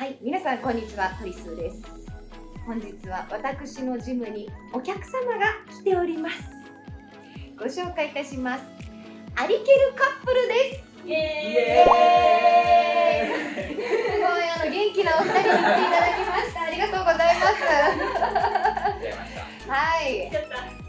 はい、皆さんこんにちは、トリスーです。本日は私のジムにお客様が来ております。ご紹介いたします。アリケルカップルです。イエーイすごいあの元気なお二人に来ていただきました。ありがとうございます。はい。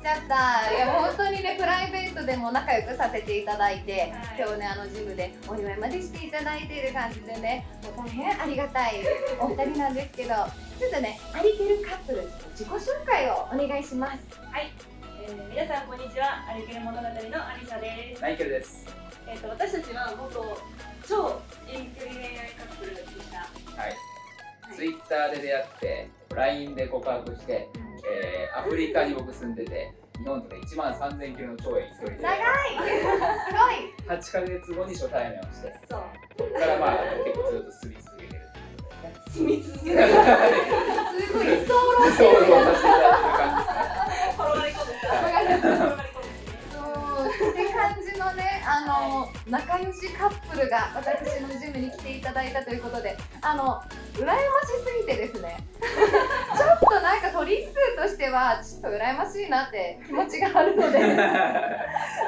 ちゃった。いや本当にねプライベートでも仲良くさせていただいて、今日ねあのジムでお祝いまでしていただいている感じでね、もう大変ありがたいお二人なんですけど、ちょっとねアリケルカップル自己紹介をお願いします。はい、えー、皆さんこんにちはアリケル物語のアリサですマイケルです。えっ、と私たちは元超遠距離恋愛カップルでしたはい。ツイッターで出会って、LINE で告白して、えー、アフリカに僕住んでて、日本とか1万3000キロの超遠距離で、長い。すごい。8ヶ月後に初対面をして、そう。そこからまあ結構ずっと住み続けてる。住み続けるすごい。居候してるさせてい。ただって感じのねあの仲良しカップルが私のジムに来てい。ただい。たとい。うことであの羨ましすぎてですねとなんか鳥数としてはちょっと羨ましいなって気持ちがあるので。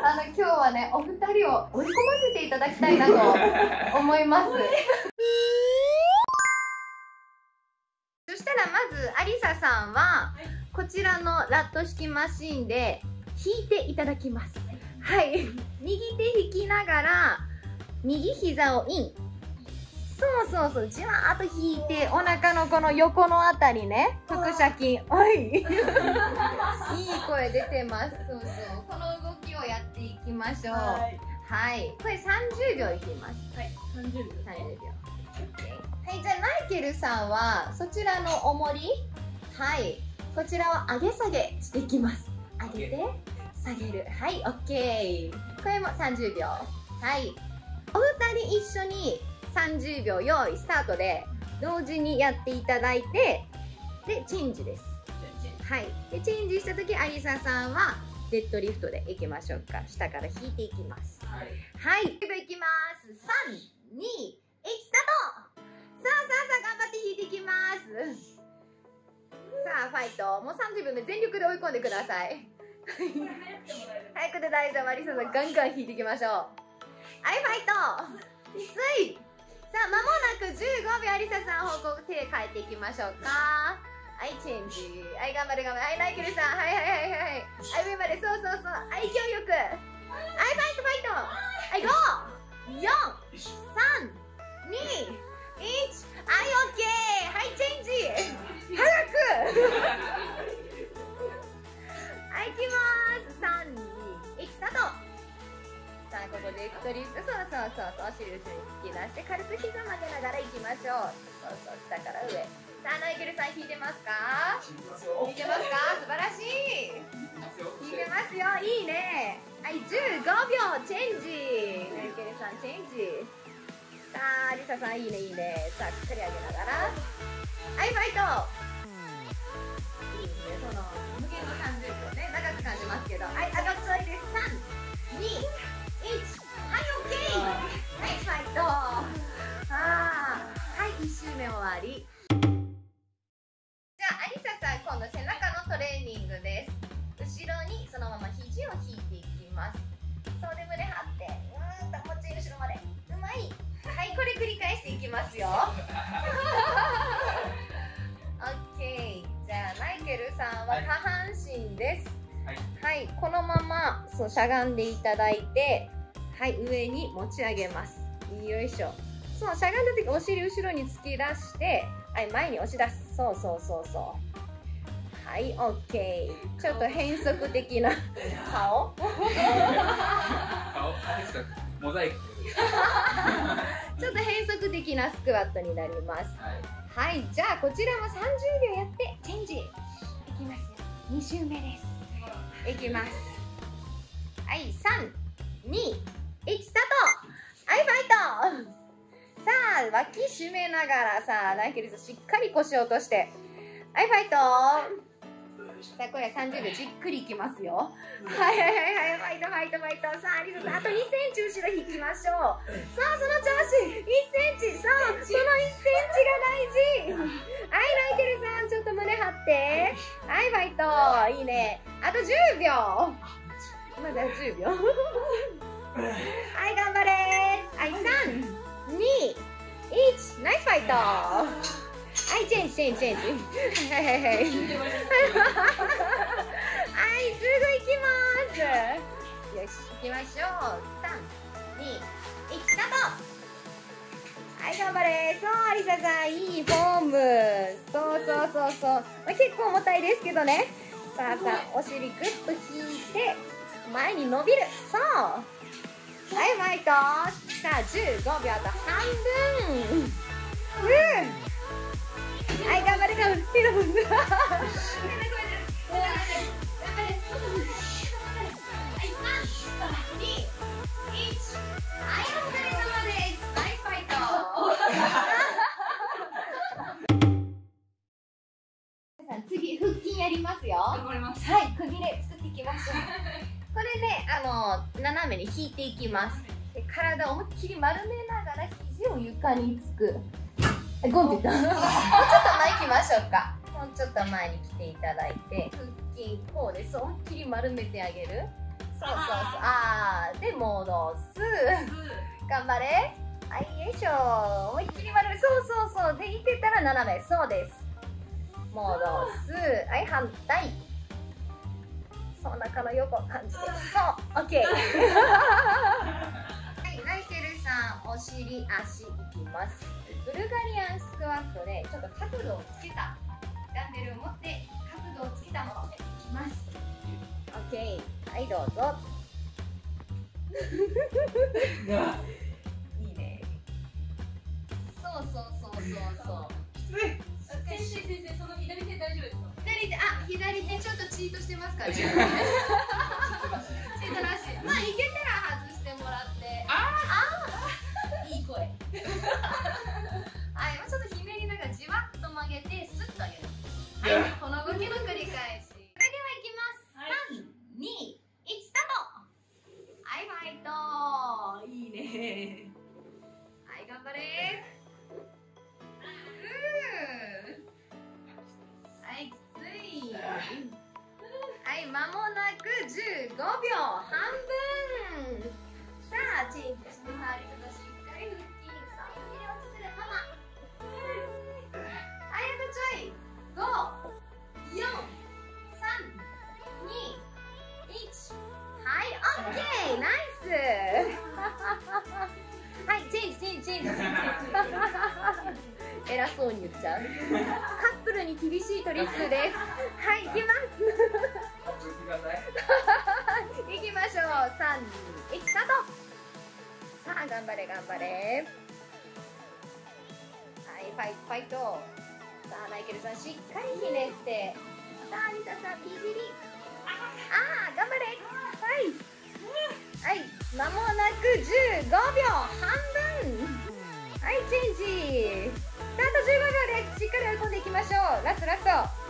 あの今日はねお二人を織り込ませていただきたいなと思います。そしたらまずアリサさんはこちらのラット式マシーンで引いていただきます。はい。右手引きながら右膝をインそうそうそうじわーっと引いてお腹のこの横のあたりね腹斜筋。おい。いい声出てます。そうそう。この動きをやっていきましょう。はい。はい。これ30秒いきます。はい。30秒。30秒。はい。じゃあマイケルさんはそちらの重り？はい。こちらを上げ下げしていきます。上げて下げる。はい。OK これも30秒。はい。お二人一緒に30秒用意スタートで同時にやっていただいてでチェンジですはいでチェンジした時アリサさんはデッドリフトでいきましょうか下から引いていきますはい。はい、ではいきます。三、二、一、スタート。さあさあさあ頑張って引いていきます。さあファイト、もう三十秒目全力で追い込んでください。早くて大丈夫、アリサさんガンガン引いていきましょう。はい、ファイト。きつい。さあまもなく15秒アリサさん方向手で変えていきましょうか。はい、チェンジ。はい、頑張れ頑張れ。はい、ナイケルさん。はいはいはいはい。さあ、ここでドリ。そうそうそうそう。お尻後ろに突き出して、軽く膝曲げながら行きましょう。そうそう、下から上。さあ、ナイケルさん引いてますか？引いてますか？素晴らしい。引いてますよ。いいね。はい15秒チェンジ。ナイケルさんチェンジ。さあリサさんいいねいいね。さあしっかり上げながら。はいファイト。いいね。その無限の30秒ね。長く感じますけど。はいあとちょいです。321わり。じゃあアリサさん今度背中のトレーニングです。後ろにそのまま肘を引いていきます。そうで胸張ってうーんともうち後ろまで。うまい。はいこれ繰り返していきますよ。オッケー。じゃあマイケルさんははい下半身です。はい。はい、このままそうしゃがんでいただいてはい上に持ち上げます。よいしょそうしゃがんだ時お尻後ろに突き出してはい前に押し出すそうそうそうそうはい、オッケー。ちょっと変則的な顔顔、モザイク。ちょっと変則的なスクワットになります。はい。はい、じゃあこちらも30秒やってチェンジ。いきますよ。2周目です。いきます。はい、3、2、1、スタートはい、ファイト脇締めながらさマイケルさんしっかり腰を落として。はいファイト。さあ今夜30秒じっくりいきますよ、はいはいはいはい。ファイトファイトファイト。さあリゾさんあと2センチ後ろ引きましょう。さあその調子。1センチ。さあその1センチが大事。はいマイケルさんちょっと胸張って。はいファイト。いいね。あと10秒。まだ10秒。はい頑張れ。はい3 2ナイスファイトはいチェンジチェンジチェンジはいはいはいはいすぐ行きます。よし行きましょう。321スタート。はい頑張れ。そうアリサさんいいフォーム。そうそうそうそう、まあ、結構重たいですけどね。さあさあお尻グッと引いて前に伸びる。そう。はいファイトさあ15秒と半分うん。はい頑張れ頑張れ。手の分はい、お疲れ。次腹筋やりますよ。は頑張ります。い、くびれ。作っていきましょう。これね、あの斜めに引いていきます。で体を思いっきり丸めながら肘を床につく。えゴンって言った？もうちょっと前行きましょうか。もうちょっと前に来ていただいて、腹筋こうです。思いっきり丸めてあげる。そうそうそう。あー、で戻す。頑張れはいよいしょ思いっきり丸めそうそうそうでいけたら斜めそうです戻すはい反対そうお腹の横感じてそうオッケーはいマイケルさんお尻足いきます。ブルガリアンスクワットでちょっと角度をつけたダンベルを持って角度をつけたものでいきます。オッケーはいどうぞ。いいね。そうそうそうそうそう。先生先生その左手大丈夫ですか？左手、あ、左手ちょっとチートしてますかね。チートらしい。まあ、いけたら外してもらって。ああ。いい声。15秒半分。さあ、チェンジして触り方しっかり腹筋。さあ、胸を作るママ。はい、あとちょい。5、4、3、2、1。はい、オッケーナイスはい、チェンジ、チェンジ、チェンジ。偉そうに言っちゃう。カップルに厳しいトリスです。はい、行きます。頑張れ、頑張れ。はい、ファイト、ファイト。さあ、マイケルさん、しっかりひねって。さあ、リサさん、ピジリ。ああ、頑張れ。はい。はい、間もなく15秒半分。はい、チェンジ。さあ、あと15秒です。しっかり追い込んでいきましょう。ラスト、ラスト。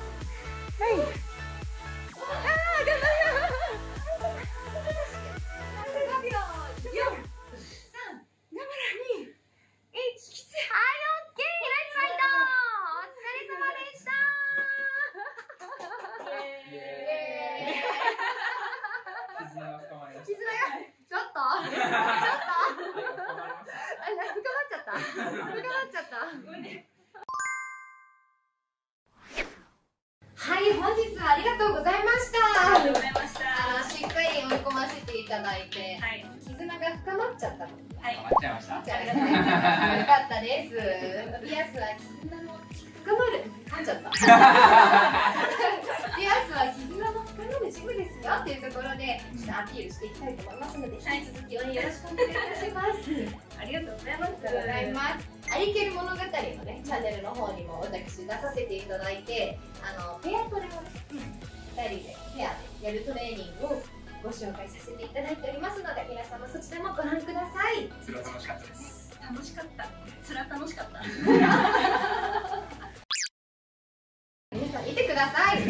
絆が深まりまし絆がちょっと？ちょっと？たあ深まっちゃった。深まっちゃったはい本日はありがとうございました。ありがとうございました。あのしっかり追い込ませていただいてはい。絆が深まっちゃったの。はい。深まっちゃいました。じゃあありがとうございます。よかったです。ピアスは絆の深まる。噛んじゃった でちょっとアピールしていきたいと思いますので引き続き応援よろしくお願いいたします ありがとうございます。ありがとうございます。アリケル物語のね、チャンネルの方にも私出させていただいて、あのペアトレをね、2人でペアでやるトレーニングをご紹介させていただいておりますので、皆様そちらもご覧ください。それは楽しかったです楽しかった。それは楽しかった。皆さん見てください。